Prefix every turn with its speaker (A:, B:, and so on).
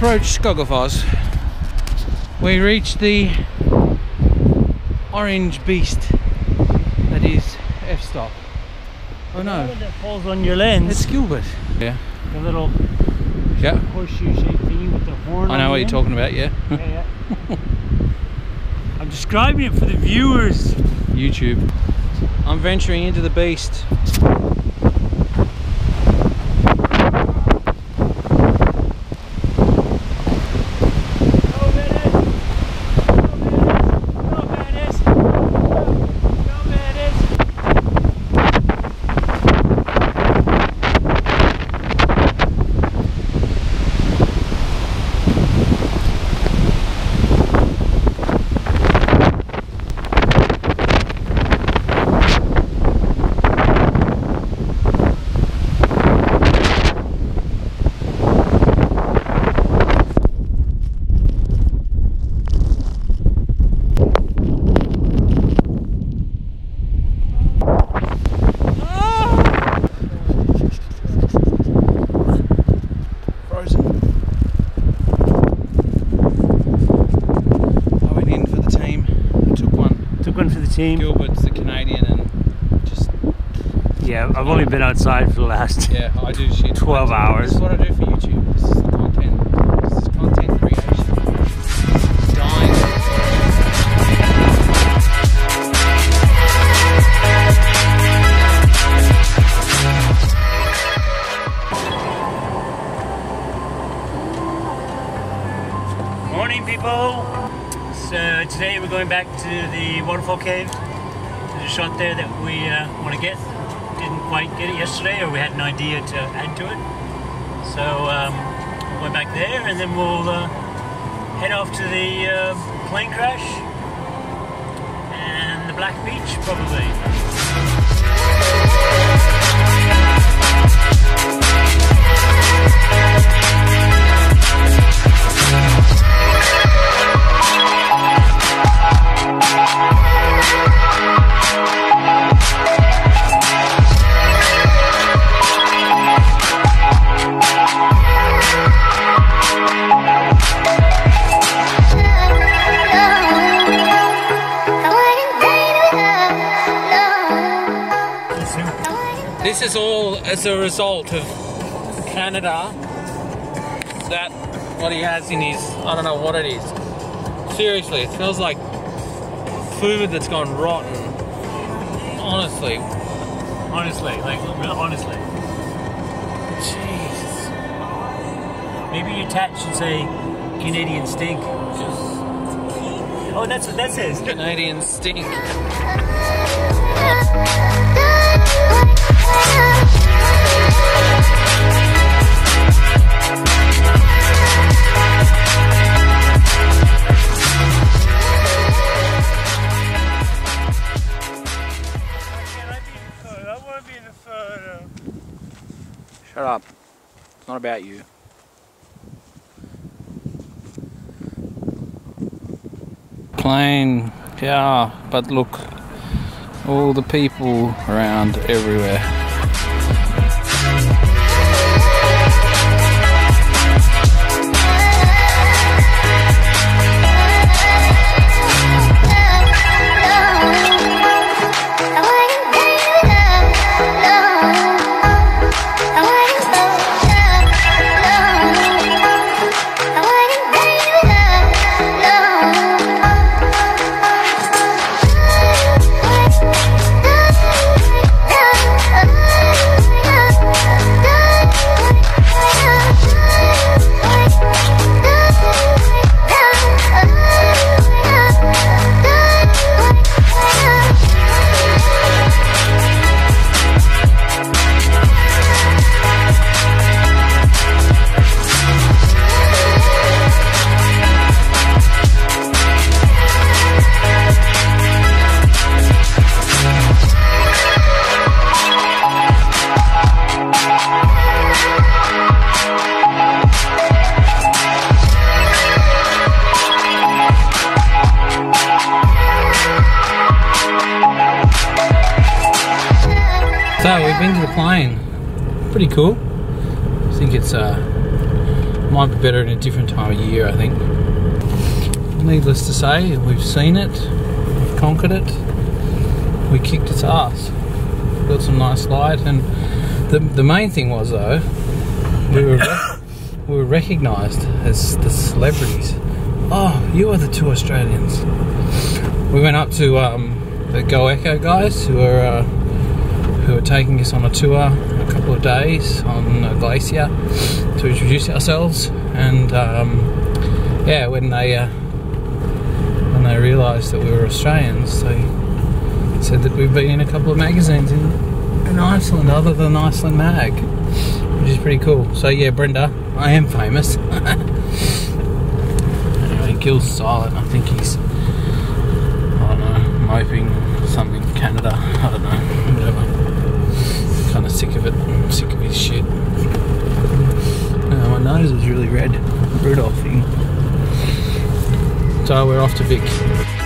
A: As we approach Skogafoss, we reach the orange beast that is F stop. Oh no,
B: that falls on your lens.
A: it's Gilbert. Yeah,
B: the little
A: yeah.
B: horseshoe shaped thingy with the horn
A: I
B: on
A: know
B: the
A: what you're
B: end.
A: talking about. Yeah,
B: Yeah, yeah. I'm describing it for the viewers.
A: YouTube. I'm venturing into the beast.
B: Go Menace! Go Menace! Go Menace! Go Menace!
A: Frozen. I went in for the team. I took one.
B: Took one for the team.
A: Gilbert's the Canadian, and just
B: Yeah, I've only been outside for the last.
A: yeah, I do shit.
B: 12 hours.
A: This is what I do for YouTube. This is the content. This is content creation. Dying.
B: Morning, people. So today we're going back to the waterfall cave. There's a shot there that we uh, want to get. Didn't quite get it yesterday, or we had an idea to add to it. So um, we're back there, and then we'll uh, head off to the uh, plane crash and the Black Beach, probably.
A: This is all as a result of Canada. That what he has in his I don't know what it is. Seriously, it smells like food that's gone rotten. Honestly.
B: Honestly, like honestly.
A: Jeez.
B: Maybe you attach and say Canadian stink. Oh, that's what that says.
A: Canadian stink. Shut up. It's not about you. Plane, yeah, but look, all the people around everywhere. So we've been to the plane. Pretty cool. I think it's uh might be better in a different time of year. I think. Needless to say, we've seen it, we've conquered it, we kicked its ass. Got some nice light, and the the main thing was though, we were we were recognised as the celebrities. Oh, you are the two Australians. We went up to um, the GoEcco guys who are uh, who are taking us on a tour, a couple of days on a glacier to introduce ourselves. And um, yeah, when they uh, when they realised that we were Australians, they said that we've been in a couple of magazines in, in Iceland, other than Iceland Mag, which is pretty cool. So yeah, Brenda, I am famous. anyway, Gil's silent. I think he's I don't know, moping something Canada. I don't know, of sick of it. I'm sick of his shit. Uh, my nose is really red. Rudolph thing. So we're off to Vik.